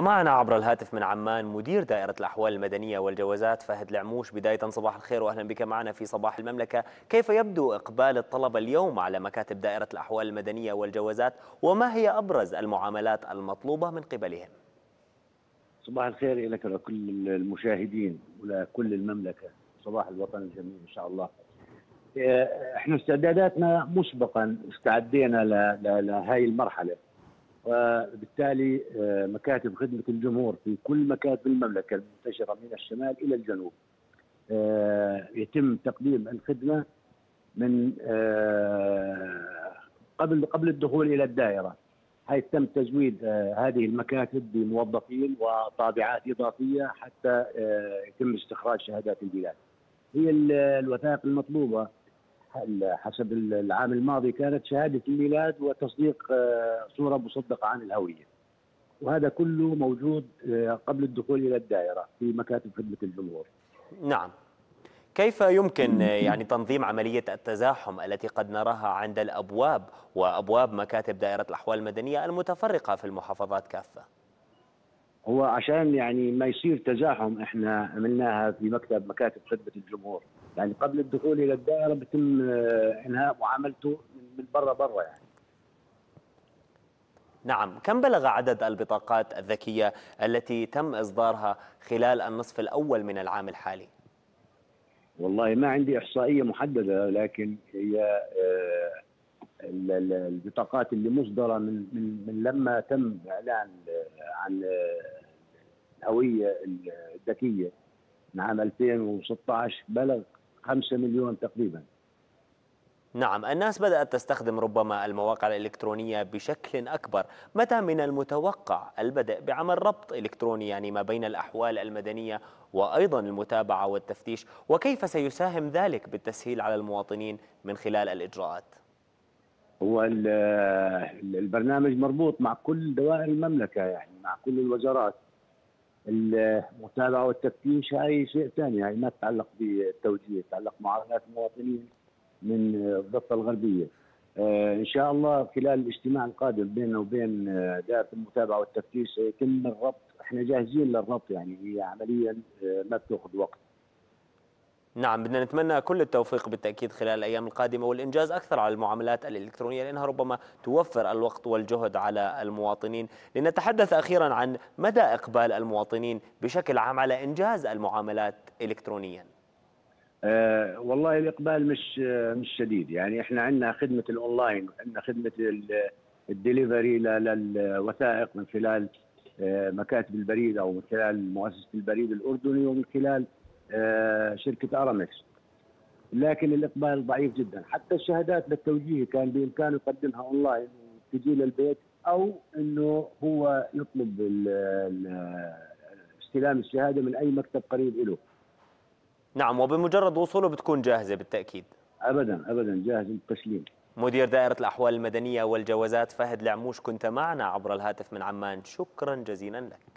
ومعنا عبر الهاتف من عمان مدير دائرة الأحوال المدنية والجوازات فهد العموش بداية صباح الخير وأهلا بك معنا في صباح المملكة. كيف يبدو إقبال الطلبة اليوم على مكاتب دائرة الأحوال المدنية والجوازات؟ وما هي أبرز المعاملات المطلوبة من قبلهم؟ صباح الخير لك ولكل المشاهدين ولكل المملكة. صباح الوطن الجميل إن شاء الله. إحنا استعداداتنا مسبقا استعدينا لهذه المرحلة. وبالتالي آه، مكاتب خدمة الجمهور في كل مكاتب المملكة المنتشرة من الشمال إلى الجنوب آه، يتم تقديم الخدمة من آه، قبل قبل الدخول إلى الدائرة حيث تم تزويد هذه المكاتب بموظفين وطابعات إضافية حتى يتم استخراج شهادات البلاد. هي الوثائق المطلوبة حسب العام الماضي كانت شهادة الميلاد وتصديق آه، صورة مصدقة عن الهوية. وهذا كله موجود آه، قبل الدخول إلى الدائرة في مكاتب خدمة الجمهور. نعم. كيف يمكن يعني تنظيم عملية التزاحم التي قد نراها عند الأبواب وأبواب مكاتب دائرة الأحوال المدنية المتفرقة في المحافظات كافة؟ هو عشان يعني ما يصير تزاحم إحنا عملناها في مكتب مكاتب خدمة الجمهور. يعني قبل الدخول إلى الدائرة بيتم آه، إنهاء معاملته من برا برا يعني. نعم. كم بلغ عدد البطاقات الذكية التي تم إصدارها خلال النصف الأول من العام الحالي؟ والله ما عندي إحصائية محددة لكن هي آه، البطاقات اللي مصدرة من, من, من لما تم إعلان عن الهوية الذكية من عام 2016 بلغ 5 مليون تقريبا. نعم الناس بدأت تستخدم ربما المواقع الإلكترونية بشكل أكبر. متى من المتوقع البدء بعمل ربط إلكتروني يعني ما بين الأحوال المدنية وأيضا المتابعة والتفتيش؟ وكيف سيساهم ذلك بالتسهيل على المواطنين من خلال الإجراءات؟ هو البرنامج مربوط مع كل دوائر المملكة يعني مع كل الوزارات. المتابعه والتفتيش هاي شيء ثاني هاي ما تتعلق بالتوجيه تتعلق معاملات المواطنين من الضفة الغربية. آه إن شاء الله خلال الاجتماع القادم بيننا وبين آه، دائرة المتابعة والتفتيش سيتم الربط. إحنا جاهزين للربط يعني هي عمليا آه، ما بتاخذ وقت. نعم بدنا نتمنى كل التوفيق بالتأكيد خلال الأيام القادمة والإنجاز أكثر على المعاملات الإلكترونية لأنها ربما توفر الوقت والجهد على المواطنين. لنتحدث أخيرا عن مدى إقبال المواطنين بشكل عام على إنجاز المعاملات إلكترونيا. أه والله الإقبال مش مش شديد. يعني إحنا عندنا خدمة الأونلاين وعندنا خدمة الدليفري للوثائق من خلال آه، مكاتب البريد أو من خلال مؤسسة البريد الأردني ومن خلال آه، شركة أرامكس. لكن الإقبال ضعيف جدا. حتى الشهادات للتوجيه كان بإمكانه يقدمها أونلاين وتجي للبيت أو إنه هو يطلب استلام الشهادة من أي مكتب قريب له. نعم وبمجرد وصوله بتكون جاهزة بالتأكيد. ابدا ابدا جاهز للتسليم مدير دائرة الأحوال المدنية والجوازات فهد العموش كنت معنا عبر الهاتف من عمان. شكرا جزيلا لك.